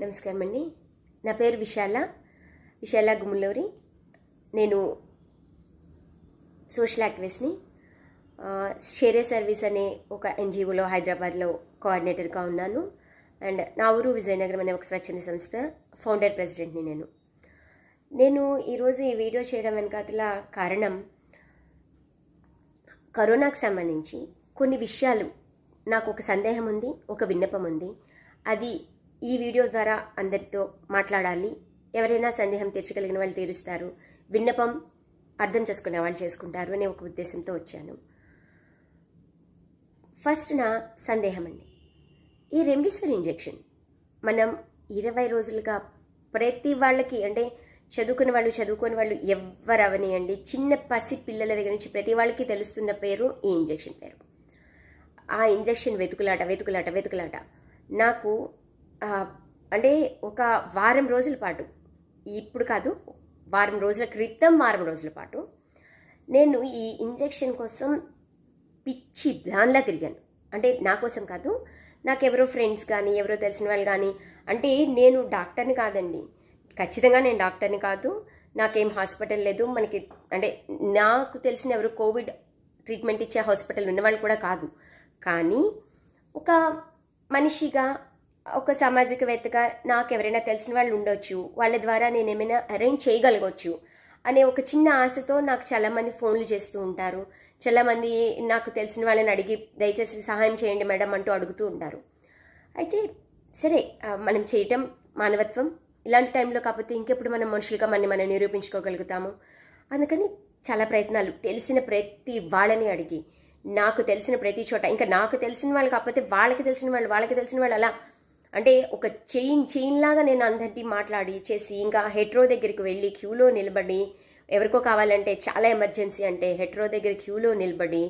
నమస్కారం అండి. నా పేరు విశాల విశాల గుముల్లూరి నేను సోషల్ యాక్టివిస్ట్ని. షేరే సర్వీస్ అనే ఒక ఎన్జిఓలో హైదరాబాద్లో కోఆర్డినేటర్గా ఉన్నాను. అండ్ నా ఊరు విజయనగరం అనే ఒక స్వచ్ఛంద సంస్థ ఫౌండర్ ప్రెసిడెంట్ని నేను. నేను ఈరోజు ఈ వీడియో చేయడం వెనకాతల కారణం కరోనాకు సంబంధించి కొన్ని విషయాలు నాకు ఒక సందేహం ఉంది ఒక విన్నపం ఉంది అది ఈ వీడియో ద్వారా అందరితో మాట్లాడాలి. ఎవరైనా సందేహం తీర్చగలిగిన వాళ్ళు తీరుస్తారు. విన్నపం అర్థం చేసుకునే వాళ్ళు చేసుకుంటారు అనే ఒక ఉద్దేశంతో వచ్చాను. ఫస్ట్ నా సందేహం అండి. ఈ రెమ్డెసివిర్ ఇంజెక్షన్ మనం ఇరవై రోజులుగా ప్రతి వాళ్ళకి అంటే చదువుకున్న వాళ్ళు చదువుకుని వాళ్ళు ఎవ్వరు అవనియండి. చిన్న పసి పిల్లల దగ్గర నుంచి ప్రతి వాళ్ళకి తెలుస్తున్న పేరు ఈ ఇంజెక్షన్ పేరు. ఆ ఇంజెక్షన్ వెతుకులాట వెతుకులాట వెతుకులాట. నాకు అంటే ఒక వారం రోజుల పాటు. ఇప్పుడు కాదు వారం రోజుల క్రితం వారం రోజుల పాటు నేను ఈ ఇంజెక్షన్ కోసం పిచ్చి దానిలా తిరిగాను. అంటే నా కోసం కాదు నాకెవరో ఫ్రెండ్స్ కానీ ఎవరో తెలిసిన వాళ్ళు కానీ అంటే నేను డాక్టర్ని కాదండి. ఖచ్చితంగా నేను డాక్టర్ని కాదు. నాకేం హాస్పిటల్ లేదు. మనకి అంటే నాకు తెలిసిన ఎవరు కోవిడ్ ట్రీట్మెంట్ ఇచ్చే హాస్పిటల్ ఉన్నవాళ్ళు కూడా కాదు. కానీ ఒక మనిషిగా ఒక సామాజికవేత్తగా నాకు ఎవరైనా తెలిసిన వాళ్ళు ఉండొచ్చు. వాళ్ళ ద్వారా నేను ఏమైనా అరేంజ్ చేయగలగవచ్చు అనే ఒక చిన్న ఆశతో నాకు చాలామంది ఫోన్లు చేస్తూ ఉంటారు. చాలామంది నాకు తెలిసిన వాళ్ళని అడిగి దయచేసి సహాయం చేయండి మేడం అంటూ అడుగుతూ ఉంటారు. అయితే సరే మనం చేయటం మానవత్వం. ఇలాంటి టైంలో కాకపోతే ఇంకెప్పుడు మనం మనుషులుగా మనం మనం నిరూపించుకోగలుగుతాము? అందుకని చాలా ప్రయత్నాలు. తెలిసిన ప్రతి వాళ్ళని అడిగి నాకు తెలిసిన ప్రతి చోట ఇంకా నాకు తెలిసిన వాళ్ళు కాకపోతే వాళ్ళకి తెలిసిన వాళ్ళు వాళ్ళకి తెలిసిన వాళ్ళు అలా అంటే ఒక చైన్ చైన్ లాగా నేను అందరినీ మాట్లాడి చేసి ఇంకా హెట్రో దగ్గరికి వెళ్ళి క్యూలో నిలబడి ఎవరికో కావాలంటే చాలా ఎమర్జెన్సీ అంటే హెట్రో దగ్గర క్యూలో నిలబడి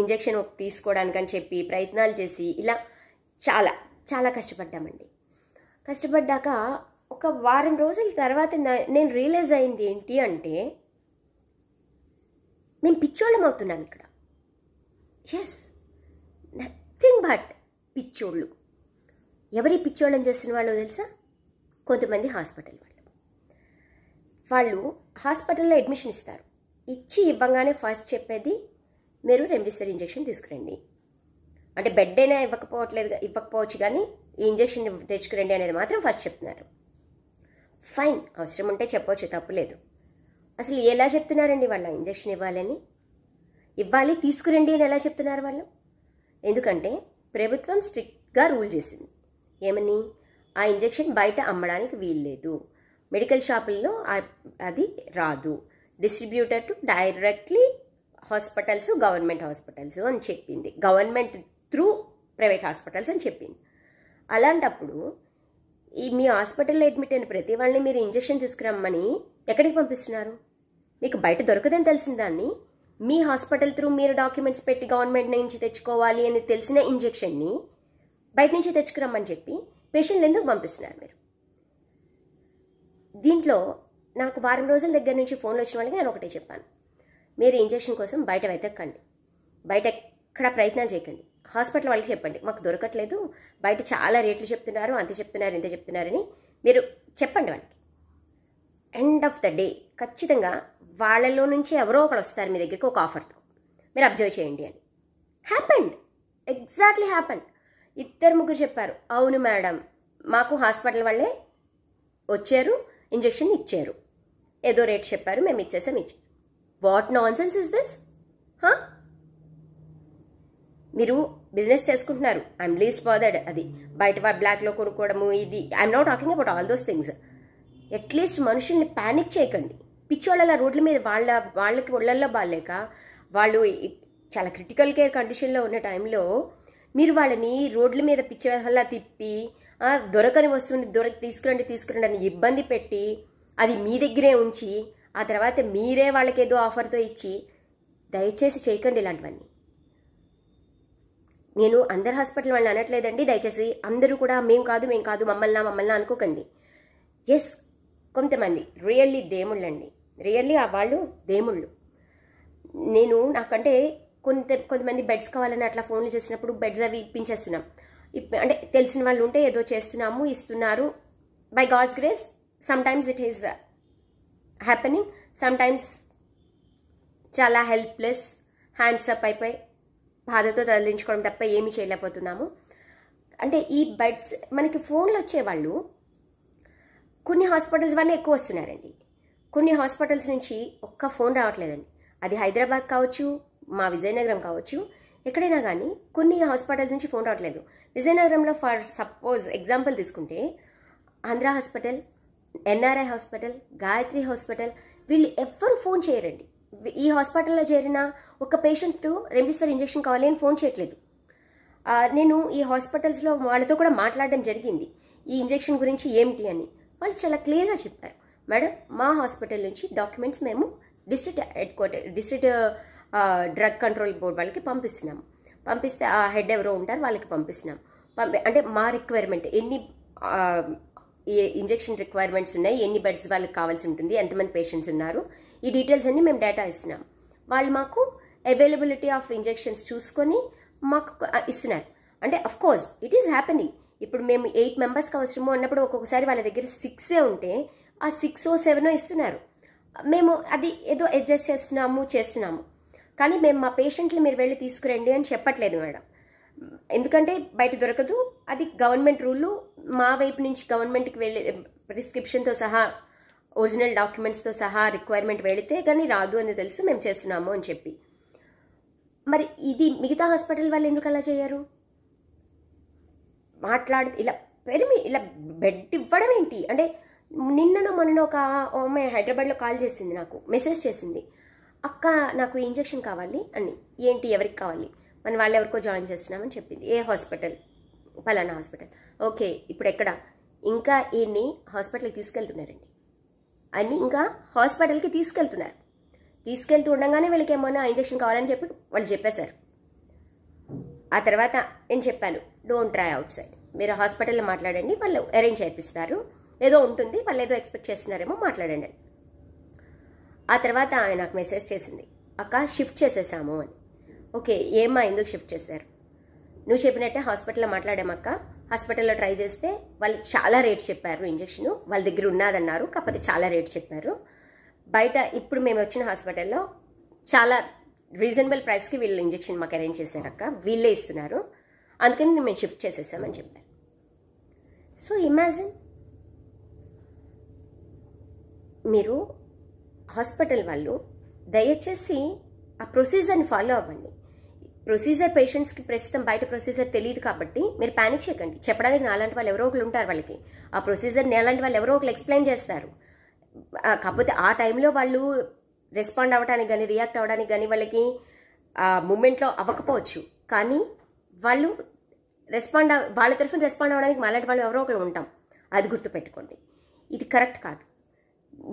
ఇంజెక్షన్ తీసుకోవడానికి అని చెప్పి ప్రయత్నాలు చేసి ఇలా చాలా చాలా కష్టపడ్డామండి. కష్టపడ్డాక ఒక వారం రోజుల తర్వాత నేను రియలైజ్ అయింది ఏంటి అంటే మేము పిచ్చోళ్ళం అవుతున్నాం ఇక్కడ. ఎస్ నథింగ్ బట్ పిచ్చోళ్ళు. ఎవరి పిచ్చోళ్ళని చేస్తున్న వాళ్ళు తెలుసా? కొంతమంది హాస్పిటల్ వాళ్ళు. వాళ్ళు హాస్పిటల్లో అడ్మిషన్ ఇస్తారు. ఇచ్చి ఇవ్వగానే ఫస్ట్ చెప్పేది మీరు రెమ్డెసివిర్ ఇంజెక్షన్ తీసుకురండి. అంటే బెడ్ అయినా ఇవ్వకపోవట్లేదు ఇవ్వకపోవచ్చు కానీ ఈ ఇంజెక్షన్ తెచ్చుకురండి అనేది మాత్రం ఫస్ట్ చెప్తున్నారు. ఫైన్ అవసరం ఉంటే చెప్పవచ్చు తప్పులేదు అసలు ఎలా చెప్తున్నారండి వాళ్ళ ఇంజెక్షన్ ఇవ్వాలని? ఇవ్వాలి తీసుకురండి అని ఎలా చెప్తున్నారు వాళ్ళు? ఎందుకంటే ప్రభుత్వం స్ట్రిక్ట్గా రూల్ చేసింది. ఏమని? ఆ ఇంజెక్షన్ బయట అమ్మడానికి వీల్లేదు. మెడికల్ షాపుల్లో అది రాదు. Distributor to directly hospitals government hospitals అని చెప్పింది. గవర్నమెంట్ త్రూ ప్రైవేట్ హాస్పిటల్స్ అని చెప్పింది. అలాంటప్పుడు ఈ మీ హాస్పిటల్లో అడ్మిట్ అయిన ప్రతి వాళ్ళని మీరు ఇంజెక్షన్ తీసుకురమ్మని ఎక్కడికి పంపిస్తున్నారు? మీకు బయట దొరకదని తెలిసిన దాన్ని మీ హాస్పిటల్ త్రూ మీరు డాక్యుమెంట్స్ పెట్టి గవర్నమెంట్ నుంచి తెచ్చుకోవాలి అని తెలిసిన ఇంజెక్షన్ని బయట నుంచి తెచ్చుకురమ్మని చెప్పి పేషెంట్లు ఎందుకు పంపిస్తున్నారు మీరు? దీంట్లో నాకు వారం రోజుల దగ్గర నుంచి ఫోన్లు వచ్చిన వాళ్ళకి నేను ఒకటే చెప్పాను. మీరు ఇంజెక్షన్ కోసం బయట వెతక్కండి బయట ఎక్కడ ప్రయత్నాలు చేయకండి. హాస్పిటల్ వాళ్ళకి చెప్పండి. మాకు దొరకట్లేదు. బయట చాలా రేట్లు చెప్తున్నారు. అంత చెప్తున్నారు ఇంత చెప్తున్నారని మీరు చెప్పండి వాళ్ళకి. ఎండ్ ఆఫ్ ద డే ఖచ్చితంగా వాళ్ళలో నుంచి ఎవరో ఒకరు వస్తారు మీ దగ్గరికి ఒక ఆఫర్తో. మీరు అబ్జర్వ్ చేయండి అని. హ్యాపెండ్ ఎగ్జాక్ట్లీ హ్యాపెండ్ ఇద్దరు ముగ్గురు చెప్పారు అవును మేడం మాకు హాస్పిటల్ వాళ్ళే వచ్చారు ఇంజెక్షన్ ఇచ్చారు. ఏదో రేట్ చెప్పారు మేము ఇచ్చేసాం ఇచ్చి what nonsense is this? మీరు బిజినెస్ చేసుకుంటున్నారు ఐఎమ్ లీస్ట్ బాదర్డ్ అది. బయట బ్లాక్లో కొనుక్కోవడము ఇది I'm not talking about all those things. At least మనుషుల్ని ప్యానిక్ చేయకండి. పిచ్చోళ్ళ రోడ్ల మీద వాళ్ళ వాళ్ళకి ఒళ్ళల్లో బాగాలేక వాళ్ళు చాలా క్రిటికల్ కేర్ కండిషన్లో ఉన్న టైంలో మీరు వాళ్ళని రోడ్ల మీద పిచ్చలా తిప్పి దొరకని వస్తువుని దొరక తీసుకురండి తీసుకురండి అని ఇబ్బంది పెట్టి అది మీ దగ్గరే ఉంచి ఆ తర్వాత మీరే వాళ్ళకి ఏదో ఆఫర్తో ఇచ్చి దయచేసి చేయకండి ఇలాంటివన్నీ. నేను అందరి హాస్పిటల్ వాళ్ళని అనట్లేదండి దయచేసి అందరూ కూడా మేం కాదు మేం కాదు మమ్మల్ని మమ్మల్ని అనుకోకండి. ఎస్ కొంతమంది రియల్లీ దేముళ్ళండి. రియల్లీ ఆ వాళ్ళు దేముళ్ళు. నేను నాకంటే కొంత కొంతమంది బెడ్స్ కావాలని అట్లా ఫోన్లు చేసినప్పుడు బెడ్స్ అవి ఇప్పించేస్తున్నాం. అంటే తెలిసిన వాళ్ళు ఉంటే ఏదో చేస్తున్నాము ఇస్తున్నారు. By God's grace sometimes it is happening sometimes చాలా హెల్ప్లెస్ హ్యాండ్స్ అప్ అయిపోయి బాధతో తరలించుకోవడం తప్ప ఏమీ చేయలేకపోతున్నాము. అంటే ఈ బెడ్స్ మనకి ఫోన్లు వచ్చేవాళ్ళు కొన్ని హాస్పిటల్స్ వాళ్ళే ఎక్కువ వస్తున్నారండి. కొన్ని హాస్పిటల్స్ నుంచి ఒక్క ఫోన్ రావట్లేదండి. అది హైదరాబాద్ కావచ్చు మా విజయనగరం కావచ్చు ఎక్కడైనా కానీ కొన్ని హాస్పిటల్స్ నుంచి ఫోన్ రావట్లేదు. విజయనగరంలో ఫర్ సపోజ్ ఎగ్జాంపుల్ తీసుకుంటే Andhra hospital NRI hospital Gayatri hospital వీళ్ళు ఎవ్వరు ఫోన్ చేయరండి. ఈ హాస్పిటల్లో చేరిన ఒక పేషెంట్ రెమ్డిసివిర్ ఇంజెక్షన్ కావాలి అని ఫోన్ చేయట్లేదు. నేను ఈ హాస్పిటల్స్లో వాళ్ళతో కూడా మాట్లాడడం జరిగింది. ఈ ఇంజెక్షన్ గురించి ఏమిటి అని. వాళ్ళు చాలా క్లియర్గా చెప్పారు. మేడం మా హాస్పిటల్ నుంచి డాక్యుమెంట్స్ మేము district head quarter district drug control board వాళ్ళకి పంపిస్తున్నాం. పంపిస్తే ఆ హెడ్ ఎవరో ఉంటారు వాళ్ళకి పంపిస్తున్నాం. పంపి అంటే మా రిక్వైర్మెంట్ ఎన్ని ఇంజెక్షన్ రిక్వైర్మెంట్స్ ఉన్నాయి ఎన్ని బెడ్స్ వాళ్ళకి కావాల్సి ఉంటుంది ఎంతమంది పేషెంట్స్ ఉన్నారు ఈ డీటెయిల్స్ అన్ని మేము డేటా ఇస్తున్నాం. వాళ్ళు మాకు అవైలబిలిటీ ఆఫ్ ఇంజెక్షన్స్ చూసుకొని మాకు ఇస్తున్నారు. అంటే of course it is happening ఇప్పుడు మేము ఎయిట్ మెంబర్స్కి అవసరమో అన్నప్పుడు ఒక్కొక్కసారి వాళ్ళ దగ్గర సిక్సే ఉంటే ఆ సిక్స్ సెవెనో ఇస్తున్నారు. మేము అది ఏదో అడ్జస్ట్ చేస్తున్నాము చేస్తున్నాము. కానీ మేము మా పేషెంట్లు మీరు వెళ్ళి తీసుకురండి అని చెప్పట్లేదు మేడం. ఎందుకంటే బయట దొరకదు. అది గవర్నమెంట్ రూలు. మా వైపు నుంచి గవర్నమెంట్కి వెళ్ళి ప్రిస్క్రిప్షన్తో సహా ఒరిజినల్ డాక్యుమెంట్స్తో సహా రిక్వైర్మెంట్ వెళితే కానీ రాదు అని తెలుసు. మేము చేస్తున్నాము అని చెప్పి. మరి ఇది మిగతా హాస్పిటల్ వాళ్ళు ఎందుకు అలా చేయరు? మాట్లాడి ఇలా పెరిమి ఇలా బెడ్ ఇవ్వడం ఏంటి? అంటే నిన్ననో మొన్న ఒక ఆమె హైదరాబాద్లో కాల్ చేసింది నాకు. మెసేజ్ చేసింది. అక్క నాకు ఇంజెక్షన్ కావాలి అని. ఏంటి ఎవరికి కావాలి? మన వాళ్ళు ఎవరికో జాయిన్ చేస్తున్నామని చెప్పింది. ఏ హాస్పిటల్? పలానా హాస్పిటల్. ఓకే ఇప్పుడు ఎక్కడ? ఇంకా ఈయన్ని హాస్పిటల్కి తీసుకెళ్తున్నారండి. అని ఇంకా హాస్పిటల్కి తీసుకెళ్తున్నారు. తీసుకెళ్తూ ఉండగానే వీళ్ళకి ఏమన్నా ఇంజెక్షన్ కావాలని చెప్పి వాళ్ళు చెప్పేశారు. ఆ తర్వాత నేను చెప్పాను డోంట్ ట్రై అవుట్ సైడ్ మీరు హాస్పిటల్లో మాట్లాడండి వాళ్ళు అరేంజ్ చేపిస్తారు. ఏదో ఉంటుంది వాళ్ళు ఏదో ఎక్స్పెక్ట్ చేస్తున్నారేమో మాట్లాడండి. ఆ తర్వాత ఆయన నాకు మెసేజ్ చేసింది అక్క షిఫ్ట్ చేసేసాము అని. ఓకే ఏమ్మా ఎందుకు షిఫ్ట్ చేశారు? నువ్వు చెప్పినట్టే హాస్పిటల్లో మాట్లాడామక్క హాస్పిటల్లో ట్రై చేస్తే వాళ్ళు చాలా రేట్ చెప్పారు ఇంజెక్షన్. వాళ్ళ దగ్గర ఉన్నదన్నారు కాకపోతే చాలా రేట్ చెప్పారు. బయట ఇప్పుడు మేము వచ్చిన హాస్పిటల్లో చాలా రీజనబుల్ ప్రైస్కి వీళ్ళు ఇంజెక్షన్ మాకు అరేంజ్ చేశారక్క వీళ్ళే ఇస్తున్నారు. అందుకని మేము షిఫ్ట్ చేసేసామని చెప్పారు. సో ఇమాజిన్ మీరు హాస్పిటల్ వాళ్ళు దయచేసి ఆ ప్రొసీజర్ని ఫాలో అవ్వండి. ప్రొసీజర్ పేషెంట్స్కి ప్రస్తుతం బయట ప్రొసీజర్ తెలియదు కాబట్టి మీరు ప్యానిక్ చేయకండి. చెప్పడానికి నాలాంటి వాళ్ళు ఎవరో ఒకరు ఉంటారు వాళ్ళకి. ఆ ప్రొసీజర్ నేలాంటి వాళ్ళు ఎవరో ఒకరు ఎక్స్ప్లెయిన్ చేస్తారు. కాకపోతే ఆ టైంలో వాళ్ళు రెస్పాండ్ అవ్వడానికి కానీ రియాక్ట్ అవ్వడానికి కానీ వాళ్ళకి ఆ మూమెంట్లో అవ్వకపోవచ్చు. కానీ వాళ్ళు రెస్పాండ్ వాళ్ళ తరఫున రెస్పాండ్ అవ్వడానికి మాలాంటి వాళ్ళు ఎవరో ఒకరు ఉంటాం. అది గుర్తుపెట్టుకోండి. ఇది కరెక్ట్ కాదు.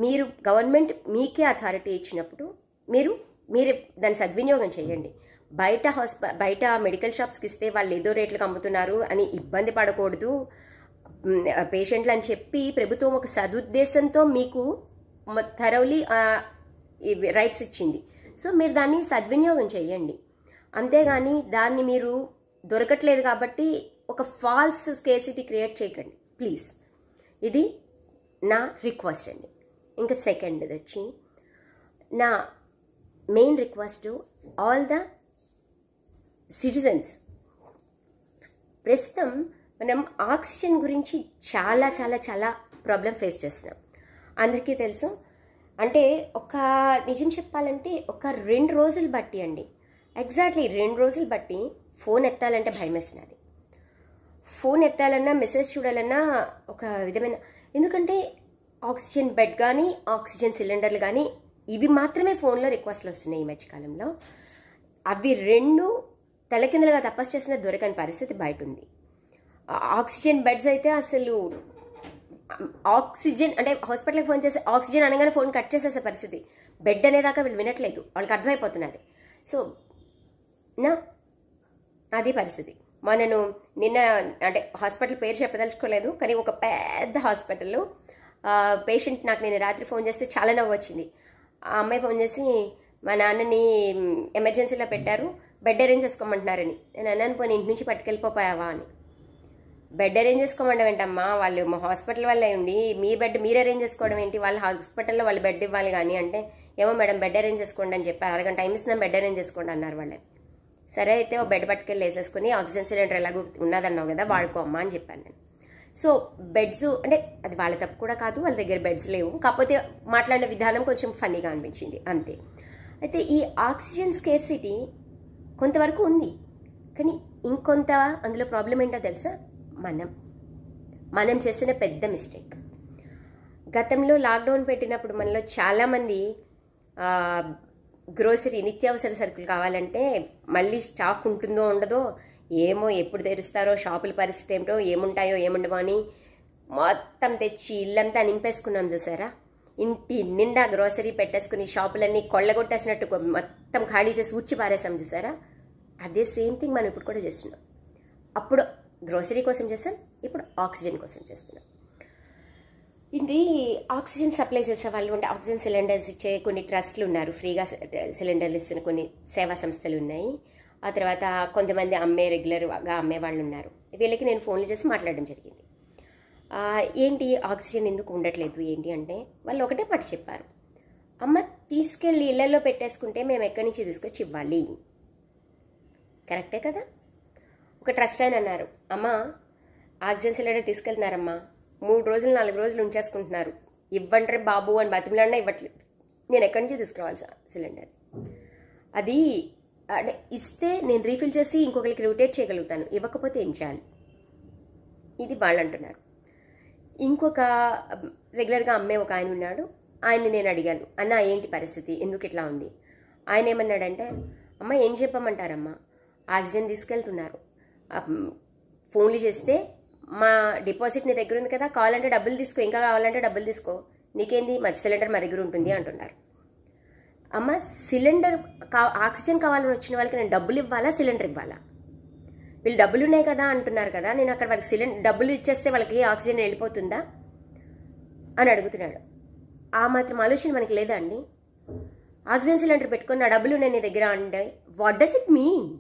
మీరు గవర్నమెంట్ మీకే అథారిటీ ఇచ్చినప్పుడు మీరు మీరు దాన్ని సద్వినియోగం చేయండి. బయట హాస్ప బయట మెడికల్ షాప్స్కి ఇస్తే వాళ్ళు ఏదో రేట్లకు అమ్ముతున్నారు అని ఇబ్బంది పడకూడదు. పేషెంట్లు అని చెప్పి ప్రభుత్వం ఒక సదుద్దేశంతో మీకు థరౌలీ రైట్స్ ఇచ్చింది. సో మీరు దాన్ని సద్వినియోగం చేయండి. అంతేగాని దాన్ని మీరు దొరకట్లేదు కాబట్టి ఒక ఫాల్స్ స్కేసిటీ క్రియేట్ చేయకండి. ప్లీజ్ ఇది నా రిక్వెస్ట్ అండి. ఇంకా సెకండ్ వచ్చి నా main request all the citizens ప్రస్తుతం మనం ఆక్సిజన్ గురించి చాలా చాలా చాలా ప్రాబ్లం ఫేస్ చేస్తున్నాం. అందరికీ తెలుసు. అంటే ఒక నిజం చెప్పాలంటే ఒక రెండు రోజులు బట్టి అండి. ఎగ్జాక్ట్లీ రెండు రోజులు బట్టి ఫోన్ ఎత్తాలంటే భయం వేసినది ఫోన్ ఎత్తాలన్నా మెసేజ్ చూడాలన్నా ఒక విధమైన ఎందుకంటే ఆక్సిజన్ బెడ్ కానీ ఆక్సిజన్ సిలిండర్లు కానీ ఇవి మాత్రమే ఫోన్లో రిక్వెస్ట్లు వస్తున్నాయి ఈ మధ్యకాలంలో అవి రెండు తలకిందులుగా తపస్సు చేసిన దొరకని పరిస్థితి బయట ఉంది ఆక్సిజన్ బెడ్స్ అయితే అసలు ఆక్సిజన్ అంటే హాస్పిటల్కి ఫోన్ చేసి ఆక్సిజన్ అనగానే ఫోన్ కట్ చేసేసే పరిస్థితి. బెడ్ అనేదాకా వీళ్ళు వినట్లేదు. వాళ్ళకి అర్థమైపోతున్నది సో నా అది పరిస్థితి. మనను నిన్న అంటే హాస్పిటల్ పేరు చెప్పదలుచుకోలేదు కానీ ఒక పెద్ద హాస్పిటల్లో పేషెంట్ నాకు నేను రాత్రి ఫోన్ చేస్తే చాలా నవ్వు వచ్చింది. ఆ అమ్మాయి ఫోన్ చేసి మా నాన్నని ఎమర్జెన్సీలో పెట్టారు బెడ్ అరేంజ్ చేసుకోమంటున్నారని. నేను అన్నాను పోనీ ఇంటి నుంచి పట్టుకెళ్ళిపోయావా? అని. బెడ్ అరేంజ్ చేసుకోమండం ఏంటమ్మా వాళ్ళు మా హాస్పిటల్ వల్లే ఉండి మీ బెడ్ మీరు అరేంజ్ చేసుకోవడం ఏంటి? వాళ్ళ హాస్పిటల్లో వాళ్ళు బెడ్ ఇవ్వాలి కానీ అంటే ఏమో మేడం బెడ్ అరేంజ్ చేసుకోండి అని చెప్పారు. అరగంట టైం ఇస్తున్నాం బెడ్ అరేంజ్ చేసుకోండి అన్నారు వాళ్ళని సరే అయితే ఓ బెడ్ పట్టుకెళ్ళి వేసేసుకుని ఆక్సిజన్ సిలిండర్ ఎలాగో ఉన్నదన్నావు కదా వాడుకో అమ్మా అని చెప్పాను నేను. సో బెడ్స్ అంటే అది వాళ్ళ తప్పు కూడా కాదు వాళ్ళ దగ్గర బెడ్స్ లేవు. కాకపోతే మాట్లాడిన విధానం కొంచెం ఫన్నీగా అనిపించింది అంతే. అయితే ఈ ఆక్సిజన్ స్కేర్సిటీ కొంతవరకు ఉంది. కానీ ఇంకొంత అందులో ప్రాబ్లం ఏంటో తెలుసా? మనం. మనం చేసిన పెద్ద మిస్టేక్. గతంలో లాక్డౌన్ పెట్టినప్పుడు మనలో చాలామంది గ్రోసరీ నిత్యావసర సరుకులు కావాలంటే మళ్ళీ స్టాక్ ఉంటుందో ఉండదో ఏమో ఎప్పుడు తెరుస్తారో షాపుల పరిస్థితి ఏమిటో ఏముంటాయో ఏముండవో అని మొత్తం తెచ్చి ఇల్లంతా నింపేసుకున్నాం చూసారా? ఇంటి నిండా గ్రోసరీ పెట్టేసుకుని షాపులన్నీ కొల్లగొట్టేసినట్టు మొత్తం ఖాళీ చేసి ఉచ్చి పారేసాం చూసారా? అదే సేమ్ థింగ్ మనం ఇప్పుడు కూడా చేస్తున్నాం. అప్పుడు గ్రోసరీ కోసం చేస్తాం ఇప్పుడు ఆక్సిజన్ కోసం చేస్తున్నాం. ఇది ఆక్సిజన్ సప్లై చేసే వాళ్ళు ఉంటే ఆక్సిజన్ సిలిండర్స్ ఇచ్చే కొన్ని ట్రస్ట్లు ఉన్నారు. ఫ్రీగా సిలిండర్లు ఇస్తున్న కొన్ని సేవా సంస్థలు ఉన్నాయి. ఆ తర్వాత కొంతమంది అమ్మే రెగ్యులర్గా అమ్మే వాళ్ళు ఉన్నారు. వీళ్ళకి నేను ఫోన్లు చేసి మాట్లాడడం జరిగింది. ఏంటి ఆక్సిజన్ ఎందుకు ఉండట్లేదు? ఏంటి అంటే వాళ్ళు ఒకటే మాట చెప్పారు. అమ్మ తీసుకెళ్ళి ఇళ్ళలో పెట్టేసుకుంటే మేము ఎక్కడి నుంచి తీసుకొచ్చి ఇవ్వాలి? కరెక్టే కదా. ఒక ట్రస్ట్ ఆయన అన్నారు. అమ్మ ఆక్సిజన్ సిలిండర్ తీసుకెళ్తున్నారమ్మా. మూడు రోజులు నాలుగు రోజులు ఉంచేసుకుంటున్నారు. ఇవ్వండి బాబు అని బతిమలాడినా ఇవ్వట్లేదు నేను ఎక్కడి నుంచి తీసుకురావాలి సిలిండర్? అది అంటే ఇస్తే నేను రీఫిల్ చేసి ఇంకొకరికి రొటేట్ చేయగలుగుతాను. ఇవ్వకపోతే ఏం చేయాలి? ఇది వాళ్ళు అంటున్నారు ఇంకొక రెగ్యులర్గా అమ్మే ఒక ఆయన ఉన్నాడు. ఆయన్ని నేను అడిగాను. అన్న ఏంటి పరిస్థితి? ఎందుకు ఇట్లా ఉంది? ఆయన ఏమన్నాడంటే అమ్మ ఏం చెప్పమంటారమ్మా? ఆక్సిజన్ తీసుకెళ్తున్నారు. ఫోన్లు చేస్తే మా డిపాజిట్ నీ దగ్గర ఉంది కదా కావాలంటే డబ్బులు తీసుకో. ఇంకా కావాలంటే డబ్బులు తీసుకో. నీకేంది? మధ్య సిలిండర్ మా దగ్గర ఉంటుంది అంటున్నారు. అమ్మ సిలిండర్ కా ఆక్సిజన్ కావాలని వచ్చిన వాళ్ళకి నేను డబ్బులు ఇవ్వాలా సిలిండర్ ఇవ్వాలా? వీళ్ళు డబ్బులు ఉన్నాయి కదా అంటున్నారు కదా నేను అక్కడ వాళ్ళకి సిలిండర్ డబ్బులు ఇచ్చేస్తే వాళ్ళకి ఆక్సిజన్ వెళ్ళిపోతుందా? అని అడుగుతున్నాడు. ఆ మాత్రం ఆలోచన మనకి లేదా అండి? ఆక్సిజన్ సిలిండర్ పెట్టుకుని నా డబ్బులు ఉన్నాయి నీ దగ్గర అంటే వాట్ డస్ ఇట్ మీన్?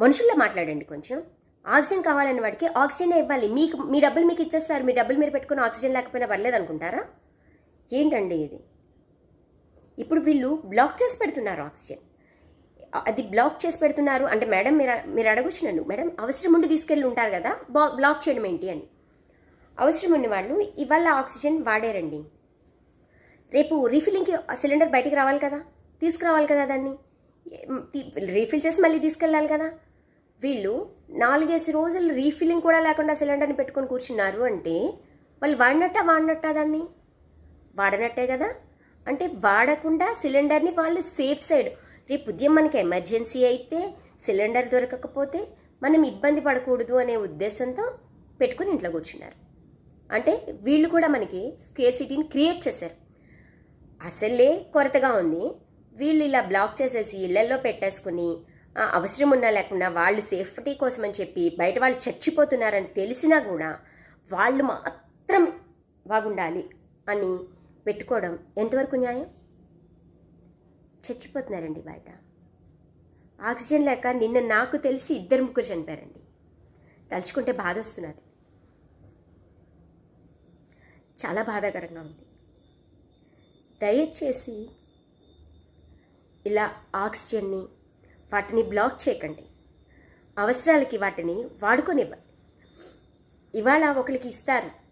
మనుషుల్లో మాట్లాడండి కొంచెం. ఆక్సిజన్ కావాలని వాడికి ఆక్సిజనే ఇవ్వాలి. మీకు మీ డబ్బులు మీకు ఇచ్చేస్తారు. మీ డబ్బులు మీరు పెట్టుకుని ఆక్సిజన్ లేకపోయినా పర్లేదు అనుకుంటారా? ఏంటండి ఇది? ఇప్పుడు వీళ్ళు బ్లాక్ చేసి పెడుతున్నారు ఆక్సిజన్ అది బ్లాక్ చేసి పెడుతున్నారు అంటే మేడం మీరు మీరు అడగొచ్చు నన్ను. మేడం అవసరం ఉండి తీసుకెళ్ళి ఉంటారు కదా బా బ్లాక్ చేయడం ఏంటి అని. అవసరం ఉన్న వాళ్ళు ఇవాళ ఆక్సిజన్ వాడారండి. రేపు రీఫిల్లింగ్కి సిలిండర్ బయటికి రావాలి కదా తీసుకురావాలి కదా దాన్ని. రీఫిల్ చేసి మళ్ళీ తీసుకెళ్ళాలి కదా. వీళ్ళు నాలుగేసి రోజులు రీఫిల్లింగ్ కూడా లేకుండా సిలిండర్ని పెట్టుకొని కూర్చున్నారు అంటే వాళ్ళు వాడినట్టా వాడినట్టా దాన్ని? వాడనట్టే కదా? అంటే వాడకుండా సిలిండర్ని వాళ్ళు సేఫ్ సైడ్. రేపు ఉదయం మనకి ఎమర్జెన్సీ అయితే సిలిండర్ దొరకకపోతే మనం ఇబ్బంది పడకూడదు అనే ఉద్దేశంతో పెట్టుకుని ఇంట్లో కూర్చున్నారు. అంటే వీళ్ళు కూడా మనకి స్కేర్ సిటీని క్రియేట్ చేశారు. అసలే కొరతగా ఉంది. వీళ్ళు ఇలా బ్లాక్ చేసేసి ఇళ్ళలో పెట్టేసుకుని అవసరం ఉన్నా లేకుండా వాళ్ళు సేఫ్టీ కోసం అని చెప్పి బయట వాళ్ళు చచ్చిపోతున్నారని తెలిసినా కూడా వాళ్ళు మాత్రం బాగుండాలి అని పెట్టుకోవడం ఎంతవరకు న్యాయం? చచ్చిపోతున్నారండి బయట. ఆక్సిజన్ లేక నిన్న నాకు తెలిసి ఇద్దరు ముగ్గురు చనిపోయారండి. తలుచుకుంటే బాధ వస్తున్నది. చాలా బాధాకరంగా ఉంది. దయచేసి ఇలా ఆక్సిజన్ని వాటిని బ్లాక్ చేయకండి. అవసరాలకి వాటిని వాడుకొనివ్వండి. ఇవాళ ఒకరికి ఇస్తారు.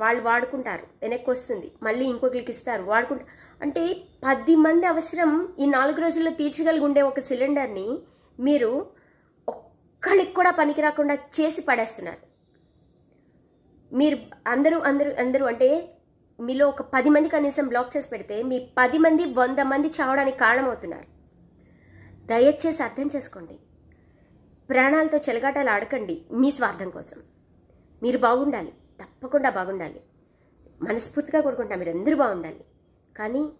వాళ్ళు వాడుకుంటారు. వెనక్కి వస్తుంది. మళ్ళీ ఇంకొకరికి ఇస్తారు. వాడుకుంటారు అంటే పది మంది అవసరం ఈ నాలుగు రోజుల్లో తీర్చగలిగి ఉండే ఒక సిలిండర్ని మీరు ఒక్కడికి కూడా పనికి రాకుండా చేసి పడేస్తున్నారు. మీరు అందరూ అందరూ అందరూ అంటే మీలో ఒక పది మంది కనీసం బ్లాక్ చేసి పెడితే మీ పది మంది వంద మంది చావడానికి కారణమవుతున్నారు. దయచేసి అర్థం చేసుకోండి. ప్రాణాలతో చెలగాటాలు ఆడకండి మీ స్వార్థం కోసం. మీరు బాగుండాలి. తప్పకుండా బాగుండాలి. మనస్ఫూర్తిగా కోరుకుంటా మీరు అందరూ బాగుండాలి. కానీ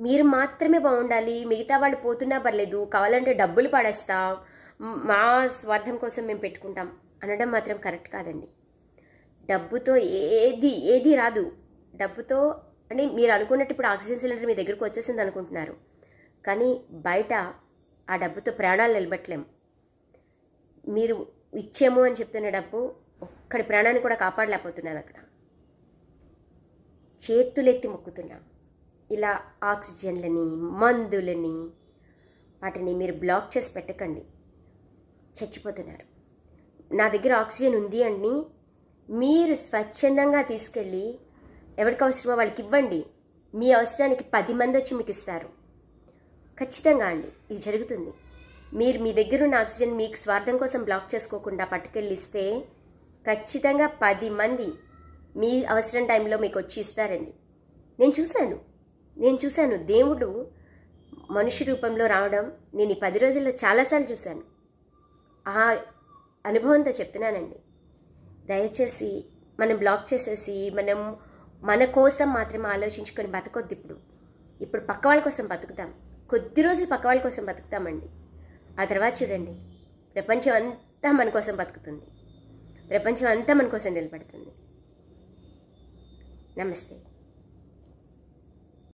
మీరు మాత్రమే బాగుండాలి. మిగతా వాళ్ళు పోతున్నా పర్లేదు. కావాలంటే డబ్బులు పడేస్తాం. మా స్వార్థం కోసం మేము పెట్టుకుంటాం అనడం మాత్రం కరెక్ట్ కాదండి. డబ్బుతో ఏది ఏది రాదు. డబ్బుతో అంటే మీరు అనుకున్నట్టు ఇప్పుడు ఆక్సిజన్ సిలిండర్ మీ దగ్గరకు వచ్చేసింది అనుకుంటున్నారు. కానీ బయట ఆ డబ్బుతో ప్రాణాలు నిలబెట్టలేం. మీరు ఇచ్చాము అని చెప్తున్న డబ్బు ఒక్కడి ప్రాణాన్ని కూడా కాపాడలేకపోతున్నాను అక్కడ. చేతులెత్తి మొక్కుతున్నా. ఇలా ఆక్సిజన్లని మందులని వాటిని మీరు బ్లాక్ చేసి పెట్టకండి. చచ్చిపోతున్నారు. నా దగ్గర ఆక్సిజన్ ఉంది అని మీరు స్వచ్ఛందంగా తీసుకెళ్ళి ఎవరికి అవసరమో వాళ్ళకి ఇవ్వండి. మీ అవసరానికి పది మంది వచ్చి మీకు ఇస్తారు. ఖచ్చితంగా అండి ఇది జరుగుతుంది. మీరు మీ దగ్గర ఉన్న ఆక్సిజన్ మీకు స్వార్థం కోసం బ్లాక్ చేసుకోకుండా పట్టుకెళ్ళిస్తే ఖచ్చితంగా పది మంది మీ అవసరం టైంలో మీకు వచ్చి ఇస్తారండి. నేను చూశాను. నేను చూశాను. దేవుడు మనిషి రూపంలో రావడం నేను ఈ పది రోజుల్లో చాలాసార్లు చూశాను. ఆ అనుభవంతో చెప్తున్నానండి. దయచేసి మనం బ్లాక్ చేసేసి మనం మన కోసం మాత్రమే ఆలోచించుకొని బతకొద్దు ఇప్పుడు. ఇప్పుడు పక్క వాళ్ళ కోసం బతుకుతాం. కొద్ది రోజులు పక్క వాళ్ళ కోసం బతుకుతామండి. ఆ తర్వాత చూడండి. ప్రపంచం అంతా మన కోసం బతుకుతుంది. ప్రపంచం అంతా మన కోసం నిలబడుతుంది. నమస్తే.